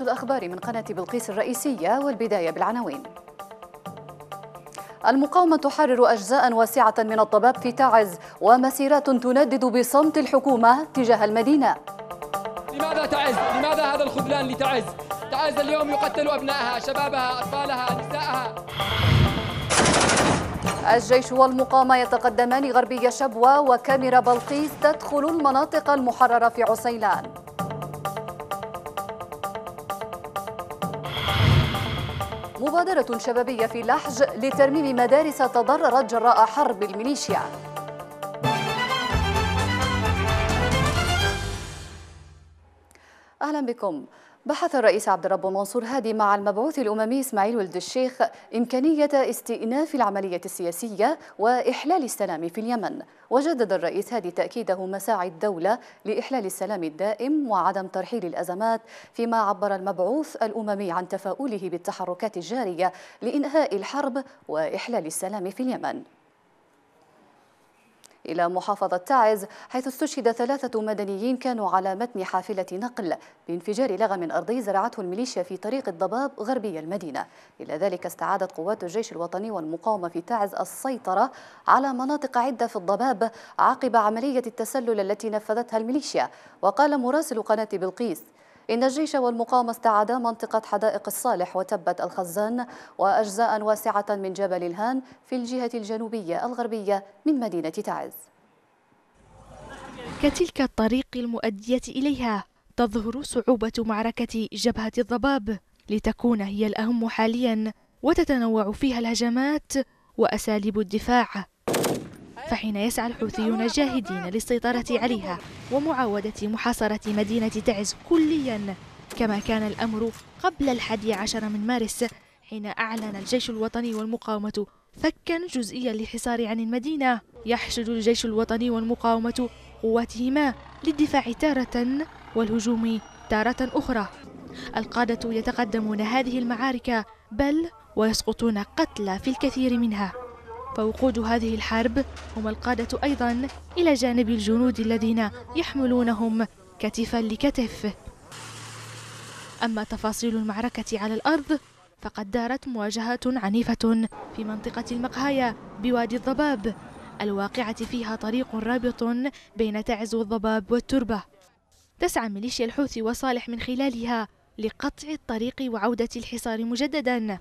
الأخبار من قناة بلقيس الرئيسية والبداية بالعناوين المقاومة تحرر أجزاء واسعة من الضباب في تعز ومسيرات تندد بصمت الحكومة تجاه المدينة لماذا تعز؟ لماذا هذا الخذلان لتعز؟ تعز اليوم يقتل أبنائها شبابها أطفالها نساءها الجيش والمقاومة يتقدمان غربي شبوة وكاميرا بلقيس تدخل المناطق المحررة في عسيلان مبادرة شبابية في لحج لترميم مدارس تضررت جراء حرب الميليشيا. أهلا بكم. بحث الرئيس عبد الرب منصور هادي مع المبعوث الأممي إسماعيل ولد الشيخ إمكانية استئناف العملية السياسية وإحلال السلام في اليمن. وجدد الرئيس هادي تأكيده مساعي الدولة لإحلال السلام الدائم وعدم ترحيل الأزمات فيما عبر المبعوث الأممي عن تفاؤله بالتحركات الجارية لإنهاء الحرب وإحلال السلام في اليمن. إلى محافظة تعز حيث استشهد ثلاثة مدنيين كانوا على متن حافلة نقل بانفجار لغم أرضي زرعته الميليشيا في طريق الضباب غربي المدينة. إلى ذلك استعادت قوات الجيش الوطني والمقاومة في تعز السيطرة على مناطق عدة في الضباب عقب عملية التسلل التي نفذتها الميليشيا. وقال مراسل قناة بلقيس إن الجيش والمقاومة استعادا منطقة حدائق الصالح وتبت الخزان وأجزاء واسعة من جبل الهان في الجهة الجنوبية الغربية من مدينة تعز. كتلك الطريق المؤدية إليها تظهر صعوبة معركة جبهة الضباب لتكون هي الأهم حاليا وتتنوع فيها الهجمات وأساليب الدفاع. فحين يسعى الحوثيون جاهدين للسيطرة عليها ومعاودة محاصرة مدينة تعز كليا كما كان الأمر قبل الحادي عشر من مارس حين أعلن الجيش الوطني والمقاومة فكا جزئيا للحصار عن المدينة. يحشد الجيش الوطني والمقاومة قواتهما للدفاع تارة والهجوم تارة أخرى. القادة يتقدمون هذه المعارك بل ويسقطون قتلى في الكثير منها. فوقود هذه الحرب هم القادة أيضا إلى جانب الجنود الذين يحملونهم كتفا لكتف. أما تفاصيل المعركة على الأرض فقد دارت مواجهات عنيفة في منطقة المقهايا بوادي الضباب. الواقعة فيها طريق رابط بين تعز والضباب والتربة. تسعى ميليشيا الحوثي وصالح من خلالها لقطع الطريق وعودة الحصار مجددا.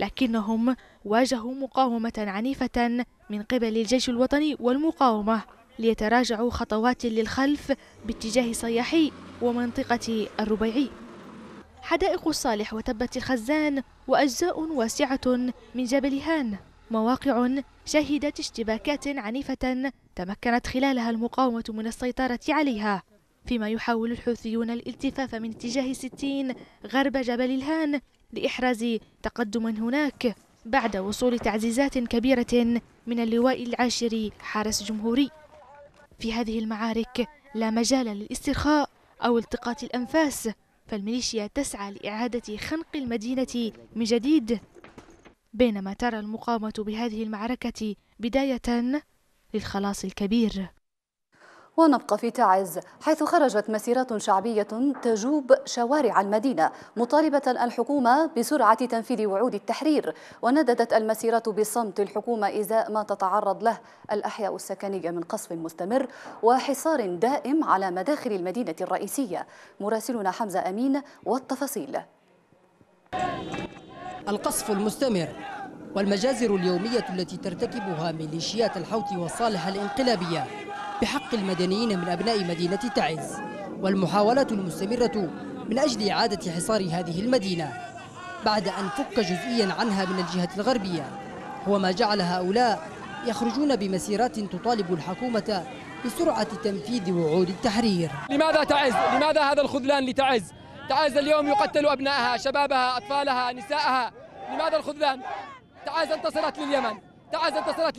لكنهم واجهوا مقاومة عنيفة من قبل الجيش الوطني والمقاومة ليتراجعوا خطوات للخلف باتجاه صياحي ومنطقة الربيعي. حدائق الصالح وتبت الخزان وأجزاء واسعة من جبل هان. مواقع شهدت اشتباكات عنيفة تمكنت خلالها المقاومة من السيطرة عليها فيما يحاول الحوثيون الالتفاف من اتجاه ستين غرب جبل الهان لإحراز تقدم هناك بعد وصول تعزيزات كبيرة من اللواء العاشر حارس جمهوري. في هذه المعارك لا مجال للاسترخاء أو التقاط الأنفاس فالميليشيا تسعى لإعادة خنق المدينة من جديد. بينما ترى المقاومة بهذه المعركة بداية للخلاص الكبير. ونبقى في تعز حيث خرجت مسيرات شعبية تجوب شوارع المدينة مطالبة الحكومة بسرعة تنفيذ وعود التحرير. ونددت المسيرات بصمت الحكومة إزاء ما تتعرض له الأحياء السكنية من قصف مستمر وحصار دائم على مداخل المدينة الرئيسية. مراسلنا حمزة أمين والتفاصيل. القصف المستمر والمجازر اليومية التي ترتكبها ميليشيات الحوثي والصالح الانقلابية. بحق المدنيين من أبناء مدينة تعز والمحاولات المستمرة من أجل إعادة حصار هذه المدينة بعد أن فك جزئيا عنها من الجهة الغربية هو ما جعل هؤلاء يخرجون بمسيرات تطالب الحكومة بسرعة تنفيذ وعود التحرير لماذا تعز؟ لماذا هذا الخذلان لتعز؟ تعز اليوم يقتل أبنائها شبابها أطفالها نساءها لماذا الخذلان؟ تعز انتصرت لليمن تعز انتصرت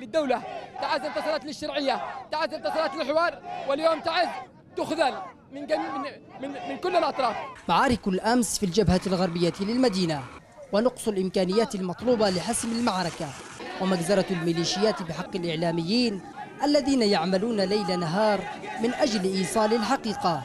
للدولة تعز انتصرت للشرعية تعز انتصرت للحوار واليوم تعز تخذل من, من, من, من كل الأطراف. معارك الأمس في الجبهة الغربية للمدينة ونقص الإمكانيات المطلوبة لحسم المعركة ومجزرة الميليشيات بحق الإعلاميين الذين يعملون ليل نهار من أجل إيصال الحقيقة.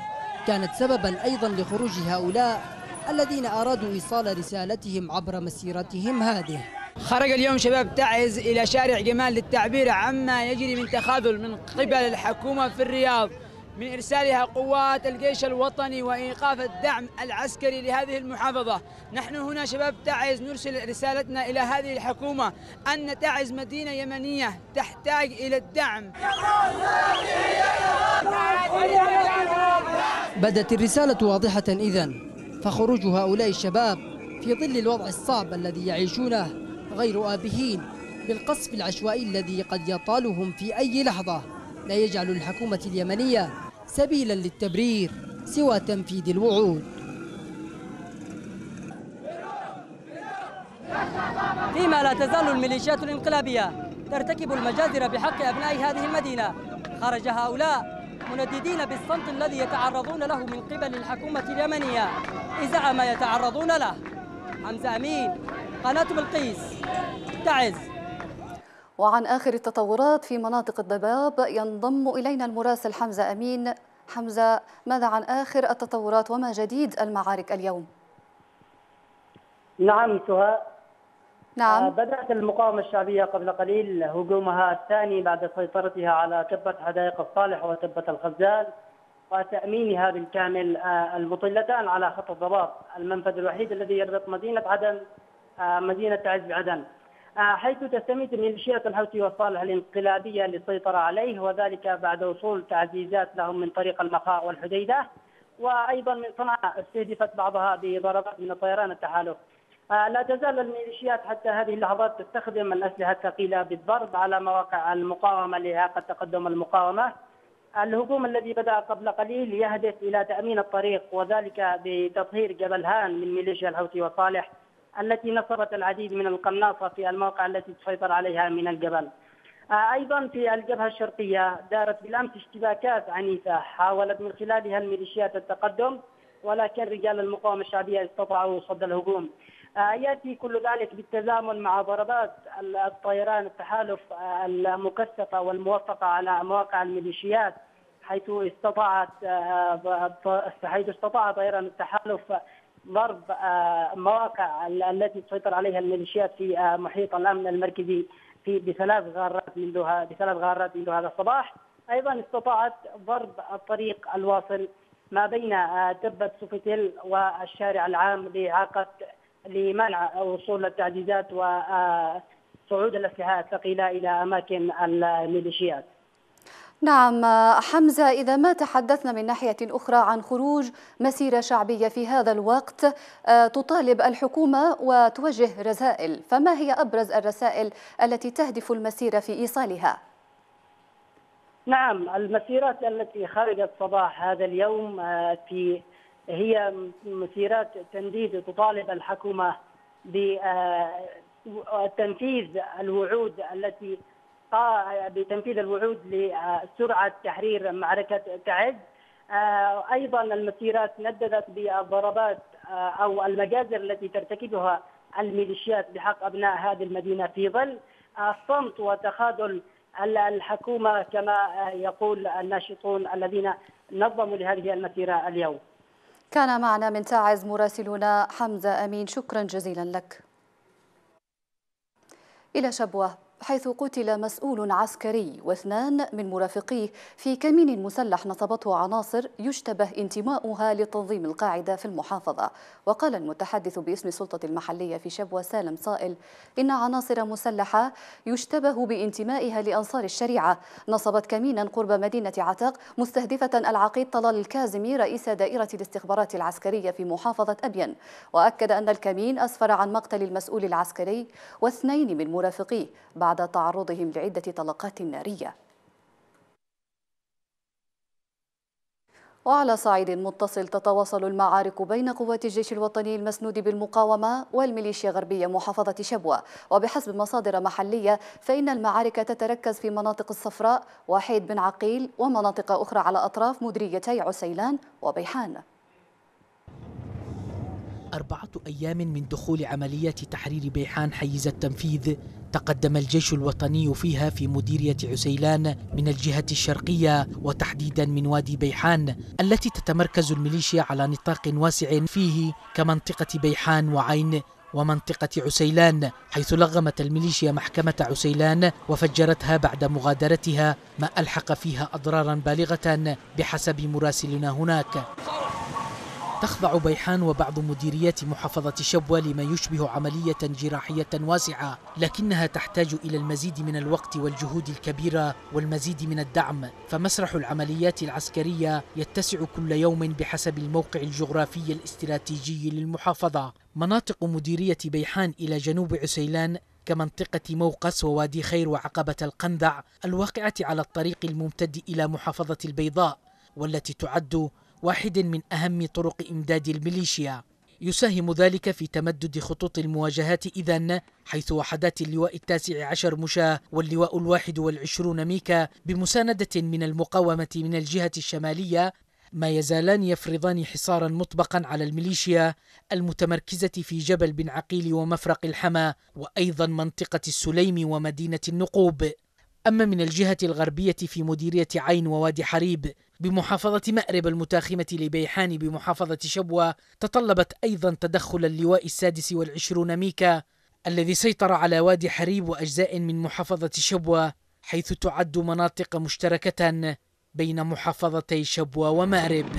كانت سببا أيضا لخروج هؤلاء الذين أرادوا إيصال رسالتهم عبر مسيرتهم هذه. خرج اليوم شباب تعز إلى شارع جمال للتعبير عما يجري من تخاذل من قبل الحكومة في الرياض من إرسالها قوات الجيش الوطني وإيقاف الدعم العسكري لهذه المحافظة. نحن هنا شباب تعز نرسل رسالتنا إلى هذه الحكومة أن تعز مدينة يمنية تحتاج إلى الدعم. بدت الرسالة واضحة إذن فخروج هؤلاء الشباب في ظل الوضع الصعب الذي يعيشونه. غير آبهين بالقصف العشوائي الذي قد يطالهم في أي لحظة. لا يجعل الحكومة اليمنية سبيلا للتبرير سوى تنفيذ الوعود. فيما لا تزال الميليشيات الانقلابية ترتكب المجازر بحق أبناء هذه المدينة خرج هؤلاء منددين بالصمت الذي يتعرضون له من قبل الحكومة اليمنية. إزاء ما يتعرضون له. حمزة أمين. قناة بلقيس. تعز. وعن آخر التطورات في مناطق الضباب ينضم إلينا المراسل حمزة أمين. حمزة ماذا عن آخر التطورات وما جديد المعارك اليوم؟ نعم سهاء نعم. آه، بدأت المقاومة الشعبية قبل قليل هجومها الثاني بعد سيطرتها على تبة حدائق الصالح وتبة الخزال وتأمينها بالكامل آه، المطلتان على خط الضباب. المنفذ الوحيد الذي يربط مدينة عدن مدينة تعز بعدن. حيث تستميت ميليشيات الحوثي والصالح الانقلابية للسيطرة عليه وذلك بعد وصول تعزيزات لهم من طريق المخاء والحديدة وأيضا من صنعاء استهدفت بعضها بضربات من الطيران التحالف. آه، لا تزال الميليشيات حتى هذه اللحظات تستخدم الأسلحة الثقيلة بالضرب على مواقع المقاومة لإعاقة تقدم المقاومة. الهجوم الذي بدأ قبل قليل يهدف إلى تأمين الطريق وذلك بتطهير جبل هان من ميليشيا الحوثي وصالح التي نصبت العديد من القناصة في المواقع التي تسيطر عليها من الجبل. آه، أيضا في الجبهة الشرقية دارت بالأمس اشتباكات عنيفة حاولت من خلالها الميليشيات التقدم ولكن رجال المقاومة الشعبية استطاعوا صد الهجوم. آه، يأتي كل ذلك بالتزامن مع ضربات الطيران التحالف آه، المكثفة والموفقه على مواقع الميليشيات حيث استطاعت حيث استطاع طيران التحالف ضرب مواقع التي تسيطر عليها الميليشيات في محيط الأمن المركزي في بثلاث غارات منذ بثلاث غارات منذ هذا الصباح. أيضا استطاعت ضرب الطريق الواصل ما بين تبت سوفتيل والشارع العام لإعاقة لمنع وصول التعزيزات وصعود الأسلحة الثقيلة إلى أماكن الميليشيات. نعم حمزة إذا ما تحدثنا من ناحية أخرى عن خروج مسيرة شعبية في هذا الوقت آه، تطالب الحكومة وتوجه رسائل فما هي أبرز الرسائل التي تهدف المسيرة في إيصالها؟ نعم المسيرات التي خرجت صباح هذا اليوم آه، في هي مسيرات تنديد تطالب الحكومة بتنفيذ الوعود التي بتنفيذ الوعود لسرعة تحرير معركة تعز أيضا المسيرات نددت بالضربات أو المجازر التي ترتكبها الميليشيات بحق أبناء هذه المدينة في ظل الصمت وتخاذل الحكومة كما يقول الناشطون الذين نظموا لهذه المسيرة اليوم. كان معنا من تعز مراسلنا حمزة أمين. شكرا جزيلا لك. إلى شبوة. حيث قتل مسؤول عسكري واثنان من مرافقيه في كمين مسلح نصبته عناصر يشتبه انتماؤها لتنظيم القاعدة في المحافظة. وقال المتحدث باسم السلطة المحلية في شبوة سالم صائل إن عناصر مسلحة يشتبه بانتمائها لأنصار الشريعة. نصبت كمينا قرب مدينة عتاق مستهدفة العقيد طلال الكازمي رئيس دائرة الاستخبارات العسكرية في محافظة أبين. وأكد أن الكمين أسفر عن مقتل المسؤول العسكري واثنين من مرافقيه بعد بعد تعرضهم لعدة طلقات نارية. وعلى صعيد متصل تتواصل المعارك بين قوات الجيش الوطني المسنود بالمقاومة والميليشيا غربية محافظة شبوة. وبحسب مصادر محلية فإن المعارك تتركز في مناطق الصفراء وحيد بن عقيل ومناطق أخرى على أطراف مديريتي عسيلان وبيحان. أربعة أيام من دخول عمليات تحرير بيحان حيز التنفيذ تقدم الجيش الوطني فيها في مديرية عسيلان من الجهة الشرقية وتحديدا من وادي بيحان التي تتمركز الميليشيا على نطاق واسع فيه كمنطقة بيحان وعين ومنطقة عسيلان حيث لغمت الميليشيا محكمة عسيلان وفجرتها بعد مغادرتها ما ألحق فيها أضرارا بالغة بحسب مراسلنا هناك. تخضع بيحان وبعض مديريات محافظة شبوة لما يشبه عملية جراحية واسعة لكنها تحتاج إلى المزيد من الوقت والجهود الكبيرة والمزيد من الدعم. فمسرح العمليات العسكرية يتسع كل يوم بحسب الموقع الجغرافي الاستراتيجي للمحافظة. مناطق مديرية بيحان إلى جنوب عسيلان كمنطقة موقس ووادي خير وعقبة القندع الواقعة على الطريق الممتد إلى محافظة البيضاء والتي تعد واحد من أهم طرق إمداد الميليشيا. يساهم ذلك في تمدد خطوط المواجهات إذن حيث وحدات اللواء التاسع عشر مشاة واللواء الواحد والعشرون ميكا بمساندة من المقاومة من الجهة الشمالية ما يزالان يفرضان حصارا مطبقا على الميليشيا المتمركزة في جبل بن عقيل ومفرق الحما وأيضا منطقة السليم ومدينة النقوب. أما من الجهة الغربية في مديرية عين ووادي حريب بمحافظة مأرب المتاخمة لبيحان بمحافظة شبوة تطلبت أيضا تدخل اللواء السادس والعشرون ميكا الذي سيطر على وادي حريب وأجزاء من محافظة شبوة حيث تعد مناطق مشتركة بين محافظتي شبوة ومأرب.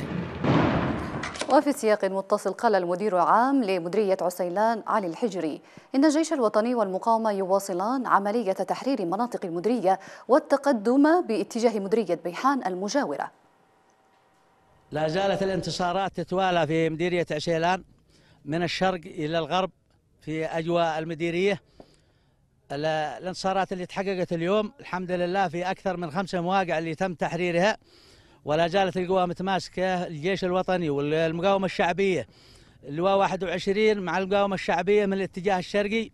وفي سياق متصل قال المدير العام لمديرية عسيلان علي الحجري إن الجيش الوطني والمقاومة يواصلان عملية تحرير مناطق المديرية والتقدم باتجاه مديرية بيحان المجاورة. لا زالت الانتصارات تتوالى في مديرية عسيلان من الشرق إلى الغرب في أجواء المديرية. الانتصارات اللي تحققت اليوم الحمد لله في أكثر من خمسة مواقع اللي تم تحريرها. ولا زالت القوى متماسكة الجيش الوطني والمقاومة الشعبية. اللواء 21 مع المقاومة الشعبية من الاتجاه الشرقي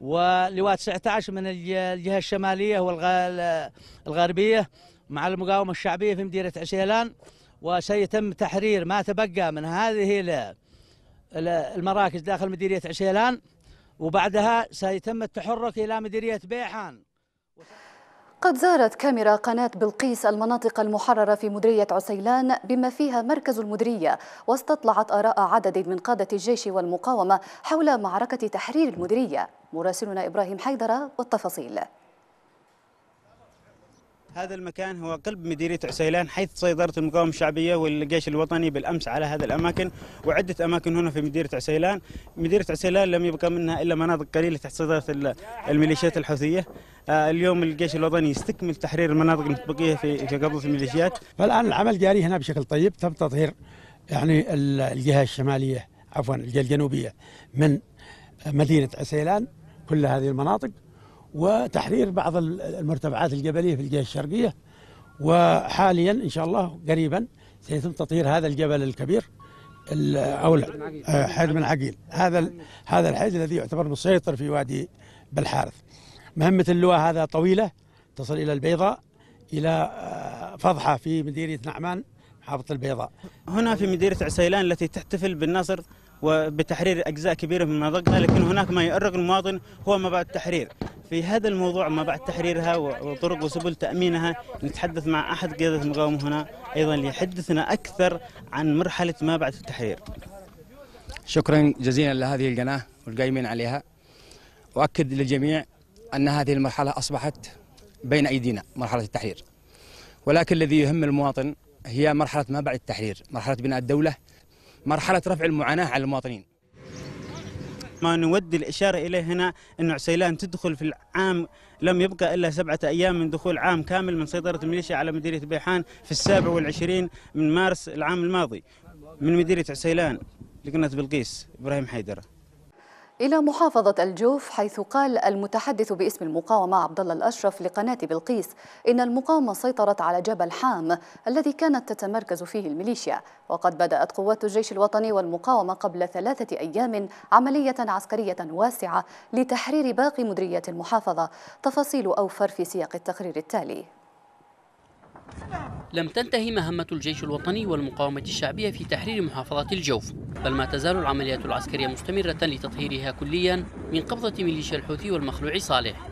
ولواء 19 من الجهة الشمالية والغربية مع المقاومة الشعبية في مديرية عسيلان وسيتم تحرير ما تبقى من هذه المراكز داخل مديرية عسيلان وبعدها سيتم التحرك إلى مديرية بيحان. قد زارت كاميرا قناة بلقيس المناطق المحررة في مديرية عسيلان بما فيها مركز المديرية واستطلعت آراء عدد من قادة الجيش والمقاومة حول معركة تحرير المديرية. مراسلنا إبراهيم حيدرة والتفاصيل. هذا المكان هو قلب مديرية عسيلان حيث سيطرت المقاومة الشعبية والجيش الوطني بالأمس على هذه الأماكن وعدة أماكن هنا في مديرية عسيلان. مديرية عسيلان لم يبقى منها إلا مناطق قليلة تحت سيطرة الميليشيات الحوثية. آه، اليوم الجيش الوطني يستكمل تحرير المناطق المتبقية في قبضة الميليشيات. فالآن العمل جاري هنا بشكل طيب تم تطهير يعني الجهة الشمالية عفوا الجهة الجنوبية من مدينة عسيلان. كل هذه المناطق وتحرير بعض المرتفعات الجبلية في الجهه الشرقية وحاليا إن شاء الله قريبا سيتم تطهير هذا الجبل الكبير آه، حيث بن عقيل. هذا هذا الحيز الذي يعتبر مسيطر في وادي بالحارث. مهمة اللواء هذا طويلة تصل إلى البيضاء إلى آه، فضحة في مديريه نعمان محافظه البيضاء. هنا في مديريه عسيلان التي تحتفل بالنصر وبتحرير أجزاء كبيرة من مناطقها لكن هناك ما يؤرق المواطن هو ما بعد التحرير. في هذا الموضوع ما بعد تحريرها وطرق وسبل تأمينها نتحدث مع أحد قيادة المقاومة هنا أيضا ليحدثنا أكثر عن مرحلة ما بعد التحرير. شكرا جزيلا لهذه القناة والقايمين عليها. وأكد للجميع أن هذه المرحلة أصبحت بين أيدينا مرحلة التحرير. ولكن الذي يهم المواطن هي مرحلة ما بعد التحرير مرحلة بناء الدولة مرحلة رفع المعاناة على المواطنين. ما نودي الإشارة إليه هنا أن عسيلان تدخل في العام لم يبقى إلا سبعة أيام من دخول عام كامل من سيطرة الميليشيا على مديرية بيحان في السابع والعشرين من مارس العام الماضي. من مديرية عسيلان لقناة بلقيس إبراهيم حيدرة إلى محافظة الجوف حيث قال المتحدث باسم المقاومة عبد الله الأشرف لقناة بلقيس إن المقاومة سيطرت على جبل حام الذي كانت تتمركز فيه الميليشيا. وقد بدأت قوات الجيش الوطني والمقاومة قبل ثلاثة أيام عملية عسكرية واسعة لتحرير باقي مديرية المحافظة. تفاصيل أوفر في سياق التقرير التالي. لم تنتهي مهمة الجيش الوطني والمقاومة الشعبية في تحرير محافظات الجوف بل ما تزال العمليات العسكرية مستمرة لتطهيرها كليا من قبضة ميليشيا الحوثي والمخلوع صالح.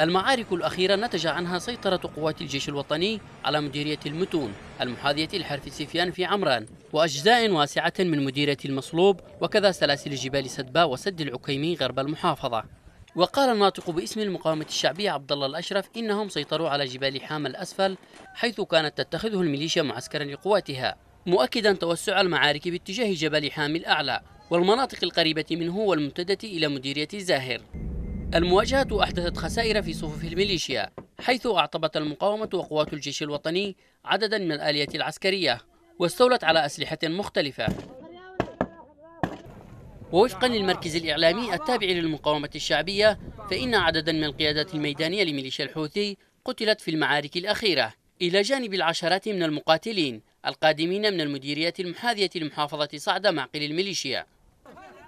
المعارك الأخيرة نتج عنها سيطرة قوات الجيش الوطني على مديرية المتون المحاذية لحرف السفيان في عمران وأجزاء واسعة من مديرية المصلوب وكذا سلاسل جبال سدبا وسد العكيمي غرب المحافظة. وقال الناطق باسم المقاومة الشعبية عبد الله الأشرف إنهم سيطروا على جبال حام الأسفل حيث كانت تتخذه الميليشيا معسكرا لقواتها مؤكدا توسع المعارك باتجاه جبل حام الأعلى والمناطق القريبة منه والممتدة إلى مديرية الزاهر. المواجهة أحدثت خسائر في صفوف الميليشيا حيث أعطبت المقاومة وقوات الجيش الوطني عددا من الآليات العسكرية واستولت على أسلحة مختلفة. ووفقا للمركز الإعلامي التابع للمقاومة الشعبية فإن عددا من القيادات الميدانية لميليشيا الحوثي قتلت في المعارك الأخيرة. إلى جانب العشرات من المقاتلين القادمين من المديريات المحاذية لمحافظة صعدة معقل الميليشيا.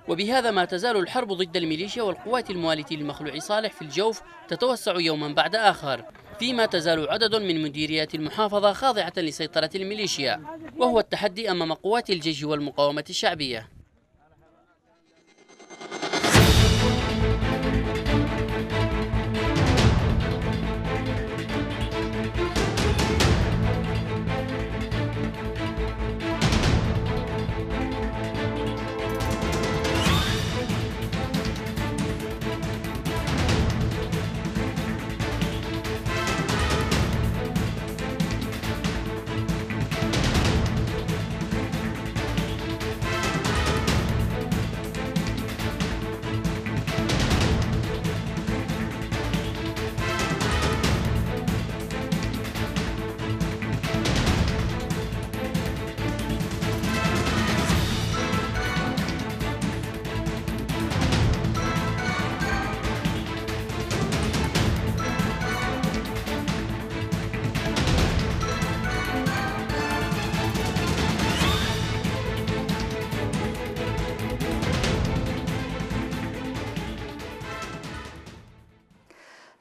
وبهذا ما تزال الحرب ضد الميليشيا والقوات الموالية لمخلوع صالح في الجوف تتوسع يوما بعد آخر فيما تزال عدد من مديريات المحافظة خاضعة لسيطرة الميليشيا وهو التحدي أمام قوات الجيش والمقاومة الشعبية.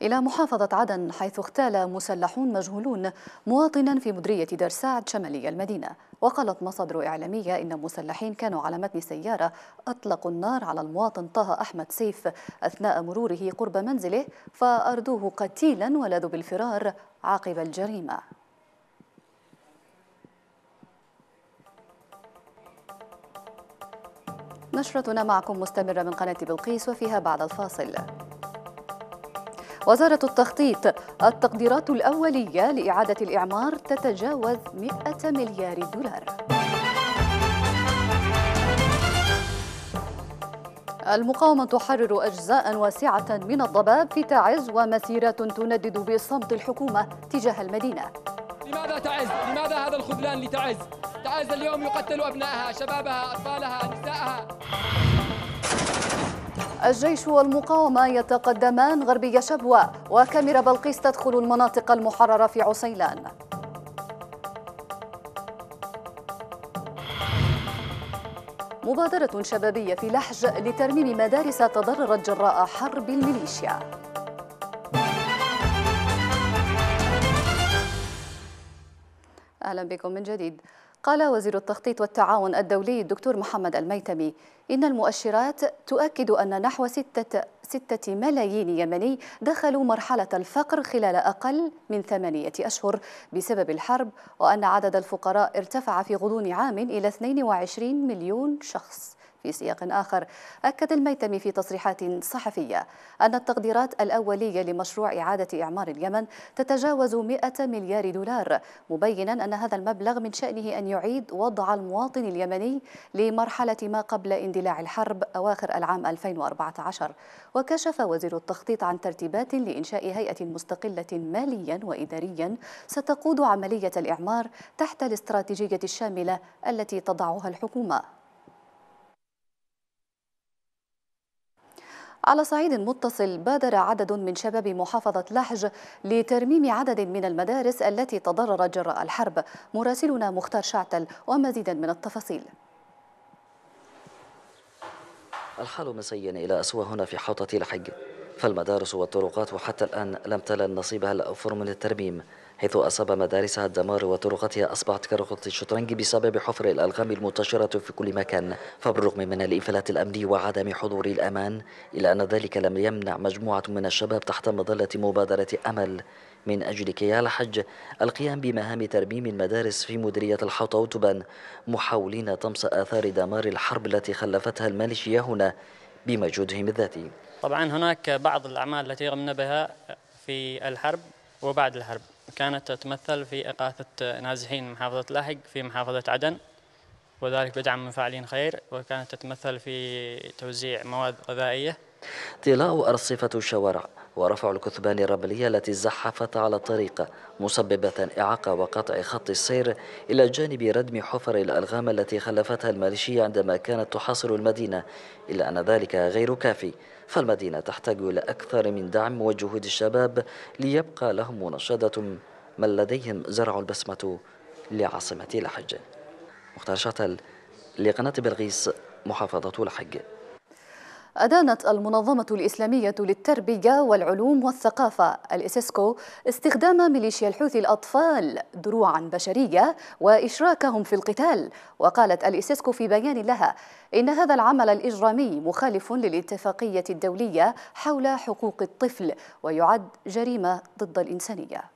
إلى محافظة عدن حيث اغتال مسلحون مجهولون مواطنا في مديرية درساعد شمالي المدينة. وقالت مصادر إعلامية إن مسلحين كانوا على متن سيارة أطلقوا النار على المواطن طه أحمد سيف أثناء مروره قرب منزله فأردوه قتيلا ولذوا بالفرار عقب الجريمة. نشرتنا معكم مستمرة من قناة بلقيس وفيها بعد الفاصل. وزارة التخطيط التقديرات الأولية لإعادة الإعمار تتجاوز 100 مليار دولار المقاومة تحرر أجزاء واسعة من الضباب في تعز ومسيرات تندد بصمت الحكومة تجاه المدينة لماذا تعز؟ لماذا هذا الخذلان لتعز؟ تعز اليوم يقتل أبنائها شبابها أطفالها نسائها الجيش والمقاومة يتقدمان غربي شبوة وكاميرا بلقيس تدخل المناطق المحررة في عسيلان. مبادرة شبابية في لحج لترميم مدارس تضررت جراء حرب الميليشيا أهلا بكم من جديد. قال وزير التخطيط والتعاون الدولي الدكتور محمد الميتمي إن المؤشرات تؤكد أن نحو ستة, ستة ملايين يمني دخلوا مرحلة الفقر خلال أقل من ثمانية أشهر بسبب الحرب وأن عدد الفقراء ارتفع في غضون عام إلى 22 مليون شخص. في سياق آخر. أكد الميتمي في تصريحات صحفية أن التقديرات الأولية لمشروع إعادة إعمار اليمن تتجاوز 100 مليار دولار مبينا أن هذا المبلغ من شأنه أن يعيد وضع المواطن اليمني لمرحلة ما قبل اندلاع الحرب أواخر العام 2014 وكشف وزير التخطيط عن ترتيبات لإنشاء هيئة مستقلة ماليا وإداريا ستقود عملية الإعمار تحت الاستراتيجية الشاملة التي تضعها الحكومة. على صعيد متصل بادر عدد من شباب محافظة لحج لترميم عدد من المدارس التي تضررت جراء الحرب. مراسلنا مختار شعتل ومزيدا من التفاصيل. الحال مسيا إلى أسوأ هنا في حوطة لحج. فالمدارس والطرقات وحتى الآن لم تلل نصيبها الأوفر من الترميم. حيث أصاب مدارسها الدمار وطرقاتها أصبحت كرقة الشطرنج بسبب حفر الألغام المنتشرة في كل مكان. فبالرغم من الإنفلات الأمني وعدم حضور الأمان إلا أن ذلك لم يمنع مجموعة من الشباب تحت مظلة مبادرة أمل. من أجل كيال حج القيام بمهام ترميم المدارس في مديرية الحوطة وتبان محاولين طمس آثار دمار الحرب التي خلفتها الميليشيا هنا بمجهودهم الذاتي. طبعا هناك بعض الأعمال التي قمنا بها في الحرب وبعد الحرب. كانت تتمثل في إغاثة نازحين محافظة لاحق في محافظة عدن وذلك بدعم من فاعلين خير وكانت تتمثل في توزيع مواد غذائية. طلاء أرصفة الشوارع ورفع الكثبان الرملية التي زحفت على الطريق مسببة إعاقة وقطع خط السير إلى جانب ردم حفر الألغام التي خلفتها الماليشية عندما كانت تحاصر المدينة إلا أن ذلك غير كافي. فالمدينة تحتاج إلى أكثر من دعم وجهود الشباب ليبقى لهم مناشدة من لديهم زرع البسمة لعاصمة لحج. مختار شاتل لقناة بلقيس محافظة لحج. أدانت المنظمة الإسلامية للتربية والعلوم والثقافة الإسيسكو استخدام ميليشيا الحوثي الأطفال دروعا بشرية وإشراكهم في القتال. وقالت الإسيسكو في بيان لها إن هذا العمل الإجرامي مخالف للاتفاقية الدولية حول حقوق الطفل ويعد جريمة ضد الإنسانية.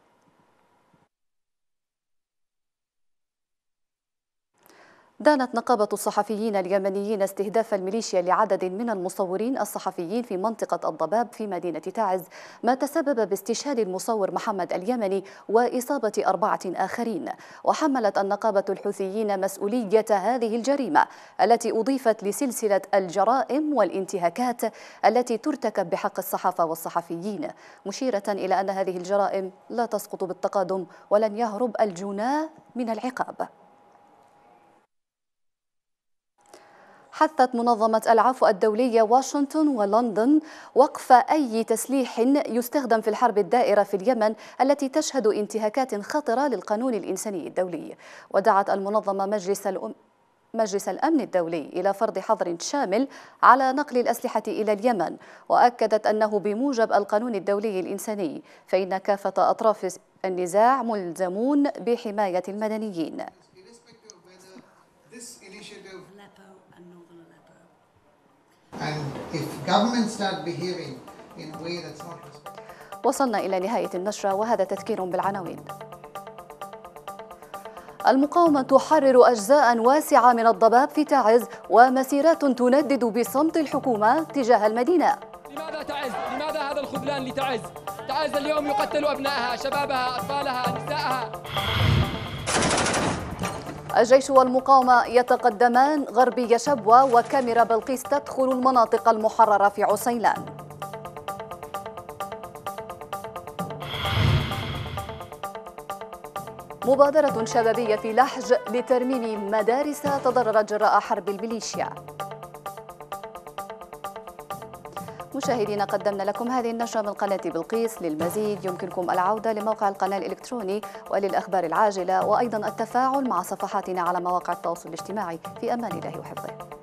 دانت نقابة الصحفيين اليمنيين استهداف الميليشيا لعدد من المصورين الصحفيين في منطقة الضباب في مدينة تعز ما تسبب باستشهاد المصور محمد اليمني وإصابة أربعة آخرين. وحملت النقابة الحوثيين مسؤولية هذه الجريمة التي أضيفت لسلسلة الجرائم والانتهاكات التي ترتكب بحق الصحافة والصحفيين. مشيرة إلى أن هذه الجرائم لا تسقط بالتقادم ولن يهرب الجناة من العقاب. حثت منظمة العفو الدولية واشنطن ولندن وقف أي تسليح يستخدم في الحرب الدائرة في اليمن التي تشهد انتهاكات خطرة للقانون الإنساني الدولي. ودعت المنظمة مجلس الأم مجلس الأمن الدولي إلى فرض حظر شامل على نقل الأسلحة إلى اليمن وأكدت أنه بموجب القانون الدولي الإنساني فإن كافة أطراف النزاع ملزمون بحماية المدنيين. And if governments start behaving in a way that's not وصلنا إلى نهاية النشرة وهذا تذكير بالعناوين المقاومة تحرر أجزاء واسعة من الضباب في تعز ومسيرات تندد بصمت الحكومة تجاه المدينة لماذا تعز؟ لماذا هذا الخذلان لتعز؟ تعز اليوم يقتل أبنائها شبابها أطفالها نسائها الجيش والمقاومة يتقدمان غربي شبوة وكاميرا بلقيس تدخل المناطق المحررة في عسيلان. مبادرة شبابية في لحج لترميم مدارس تضررت جراء حرب الميليشيا. مشاهدينا قدمنا لكم هذه النشرة من قناة بلقيس. للمزيد يمكنكم العودة لموقع القناة الإلكتروني وللأخبار العاجلة وأيضا التفاعل مع صفحاتنا على مواقع التواصل الاجتماعي. في أمان الله وحفظه.